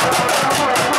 Come on, come on.